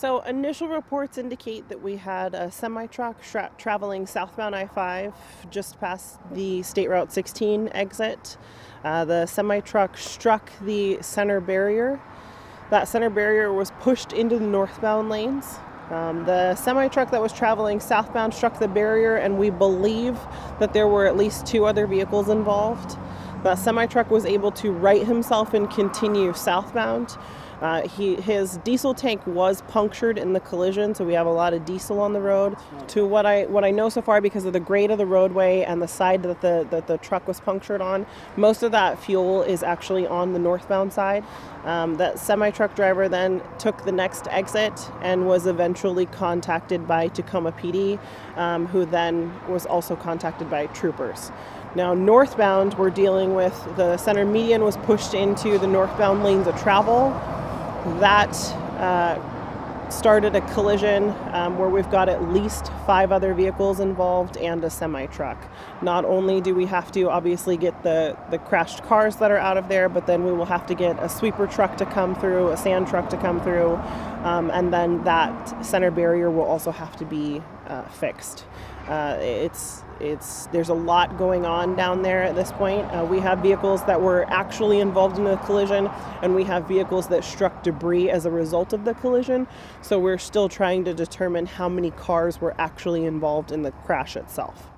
So, initial reports indicate that we had a semi truck tra- traveling southbound I 5 just past the State Route 16 exit. Uh, the semi truck struck the center barrier. That center barrier was pushed into the northbound lanes. Um, the semi truck that was traveling southbound struck the barrier, and we believe that there were at least two other vehicles involved. The semi truck was able to right himself and continue southbound. Uh, he, his diesel tank was punctured in the collision, so we have a lot of diesel on the road. To what I what I know so far, because of the grade of the roadway and the side that the that the truck was punctured on, most of that fuel is actually on the northbound side. Um, that semi truck driver then took the next exit and was eventually contacted by Tacoma PD, um, who then was also contacted by troopers. Now, northbound, we're dealing with the center median was pushed into the northbound lanes of travel. That uh, started a collision um, where we've got at least five other vehicles involved and a semi truck. Not only do we have to obviously get the, the crashed cars that are out of there, but then we will have to get a sweeper truck to come through, a sand truck to come through, um, and then that center barrier will also have to be uh, fixed. Uh, it's it's there's a lot going on down there at this point. Uh, we have vehicles that were actually involved in the collision, and we have vehicles that struck debris as a result of the collision. So we're still trying to determine how many cars were actually involved in the crash itself.